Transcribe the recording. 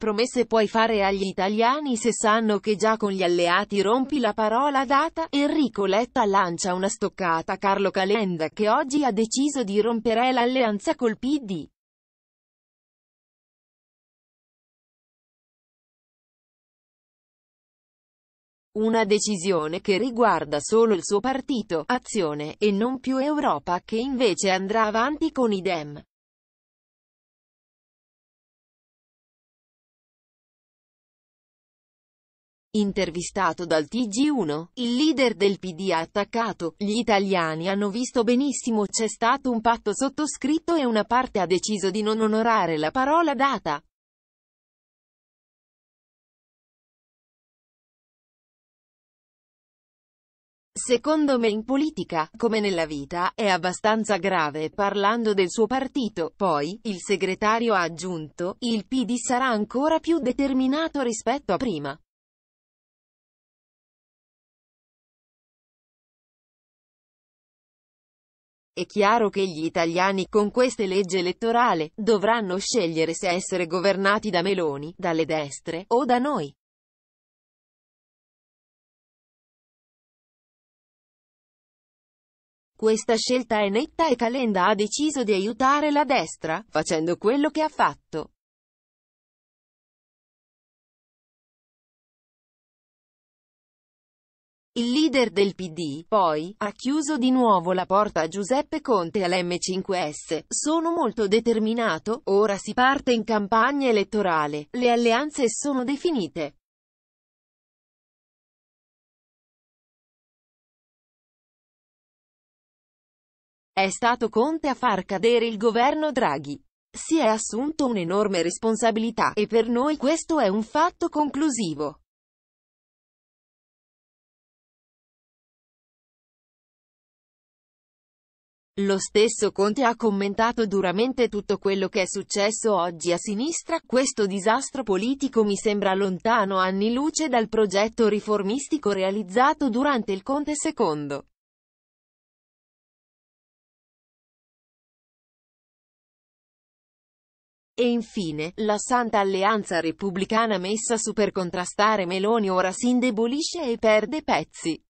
promesse puoi fare agli italiani se sanno che già con gli alleati rompi la parola data? Enrico Letta lancia una stoccata a Carlo Calenda che oggi ha deciso di rompere l'alleanza col PD. Una decisione che riguarda solo il suo partito, Azione, e non più Europa, che invece andrà avanti con i Intervistato dal TG1, il leader del PD ha attaccato, gli italiani hanno visto benissimo c'è stato un patto sottoscritto e una parte ha deciso di non onorare la parola data. Secondo me in politica, come nella vita, è abbastanza grave parlando del suo partito. Poi, il segretario ha aggiunto, il PD sarà ancora più determinato rispetto a prima. È chiaro che gli italiani, con queste leggi elettorale, dovranno scegliere se essere governati da Meloni, dalle destre, o da noi. Questa scelta è netta e Calenda ha deciso di aiutare la destra, facendo quello che ha fatto. Il leader del PD, poi, ha chiuso di nuovo la porta a Giuseppe Conte all'M5S. Sono molto determinato, ora si parte in campagna elettorale, le alleanze sono definite. È stato Conte a far cadere il governo Draghi. Si è assunto un'enorme responsabilità, e per noi questo è un fatto conclusivo. Lo stesso Conte ha commentato duramente tutto quello che è successo oggi a sinistra, questo disastro politico mi sembra lontano anni luce dal progetto riformistico realizzato durante il Conte II. E infine, la Santa Alleanza Repubblicana messa su per contrastare Meloni ora si indebolisce e perde pezzi.